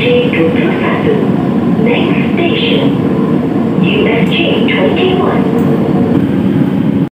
energy to Tosaku. Next station.